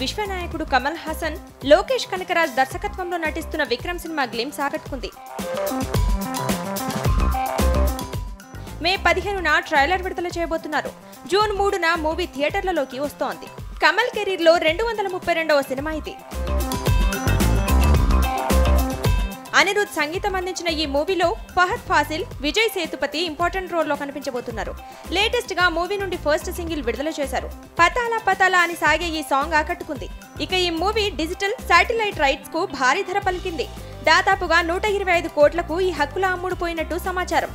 విశ్వనాయకుడు కమల్ హాసన్ లోకేష్ కనకరాజ్ దర్శకత్వంలో నటిస్తున్న Vikram cinema glimpse ఆకట్టుకుంది. మే పదిహేనున ట్రైలర్ విడుదల చేయబోతున్నారు. జూన్ మూడున మూవీ థియేటర్లలోకి వస్తోంది. కమల్ కెరీర్లో రెండు వందల ముప్పై రెండవ సినిమా ఇది. అనిరుద్ సంగీతం అందించిన ఈ మూవీలో ఫహద్ ఫాసిల్ విజయ్ సేతుపతి ఇంపార్టెంట్ రోల్లో కనిపించబోతున్నారు. లేటెస్ట్గా మూవీ నుండి ఫస్ట్ సింగిల్ విడుదల చేశారు. పతాలా పతాలా అని సాగే ఈ సాంగ్ ఆకట్టుకుంది. ఇక ఈ మూవీ డిజిటల్ శాటిలైట్ రైట్స్కు భారీ ధర పలికింది. దాదాపుగా నూట ఇరవై ఐదు కోట్లకు ఈ హక్కుల అమ్ముడుపోయినట్టు సమాచారం.